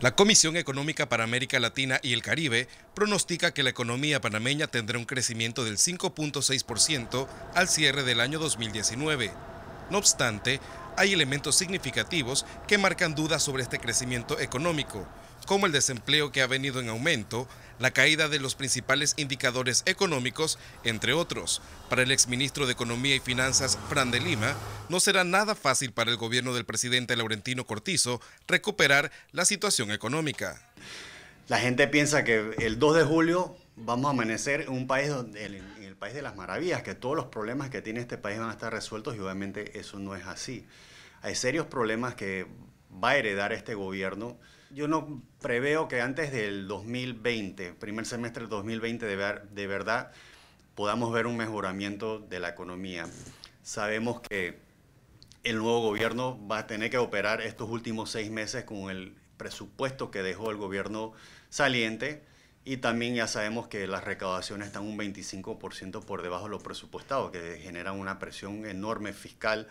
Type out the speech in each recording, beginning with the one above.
La Comisión Económica para América Latina y el Caribe pronostica que la economía panameña tendrá un crecimiento del 5.6% al cierre del año 2019. No obstante, hay elementos significativos que marcan dudas sobre este crecimiento económico, como el desempleo que ha venido en aumento, la caída de los principales indicadores económicos, entre otros. Para el exministro de Economía y Finanzas, Fran de Lima, no será nada fácil para el gobierno del presidente Laurentino Cortizo recuperar la situación económica. La gente piensa que el 2 de julio vamos a amanecer en un país donde, el país de las maravillas, que todos los problemas que tiene este país van a estar resueltos y obviamente eso no es así. Hay serios problemas que va a heredar este gobierno. Yo no preveo que antes del 2020, primer semestre del 2020, de, ver, de verdad podamos ver un mejoramiento de la economía. Sabemos que el nuevo gobierno va a tener que operar estos últimos seis meses con el presupuesto que dejó el gobierno saliente y también ya sabemos que las recaudaciones están un 25% por debajo de lo presupuestado, que genera una presión enorme fiscal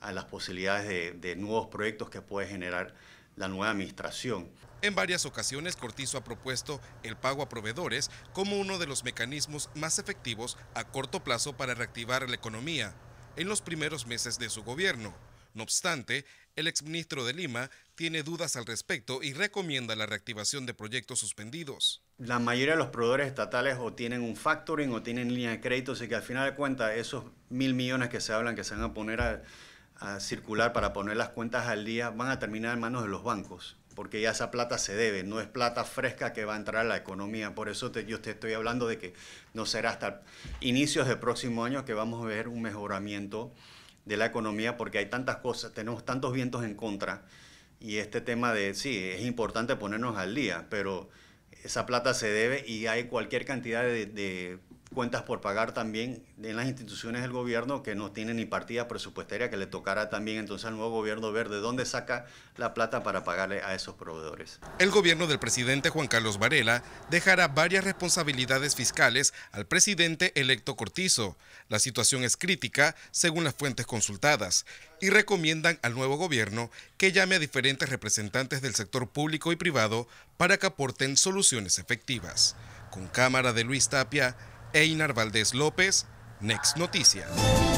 a las posibilidades de, de nuevos proyectos que puede generar la nueva administración. En varias ocasiones, Cortizo ha propuesto el pago a proveedores como uno de los mecanismos más efectivos a corto plazo para reactivar la economía en los primeros meses de su gobierno. No obstante, el exministro de Lima tiene dudas al respecto y recomienda la reactivación de proyectos suspendidos. La mayoría de los proveedores estatales o tienen un factoring o tienen línea de crédito, así que al final de cuentas esos mil millones que se hablan que se van a poner a, a circular para poner las cuentas al día van a terminar en manos de los bancos, porque ya esa plata se debe, no es plata fresca que va a entrar a la economía. Por eso te, yo te estoy hablando de que no será hasta inicios del próximo año que vamos a ver un mejoramiento de la economía, porque hay tantas cosas, tenemos tantos vientos en contra. Y este tema de, sí, es importante ponernos al día, pero esa plata se debe y hay cualquier cantidad de, de cuentas por pagar también en las instituciones del gobierno que no tienen ni partida presupuestaria que le tocará también entonces al nuevo gobierno ver de dónde saca la plata para pagarle a esos proveedores. El gobierno del presidente Juan Carlos Varela dejará varias responsabilidades fiscales al presidente electo Cortizo. La situación es crítica según las fuentes consultadas y recomiendan al nuevo gobierno que llame a diferentes representantes del sector público y privado para que aporten soluciones efectivas. Con cámara de Luis Tapia, Einar Valdés López, Next Noticias.